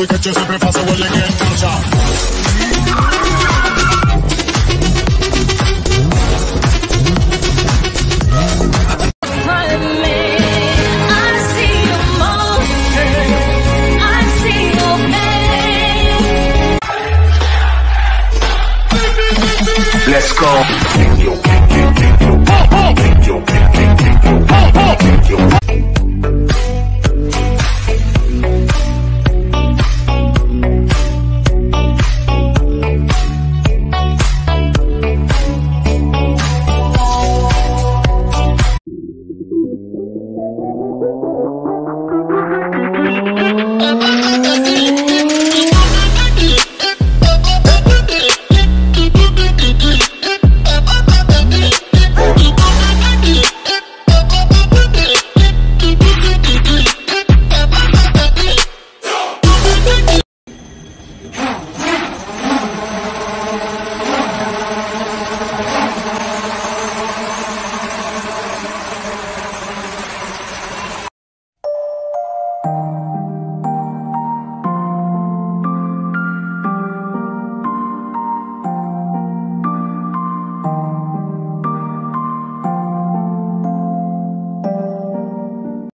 we yo siempre paso huele que you get. Let's go.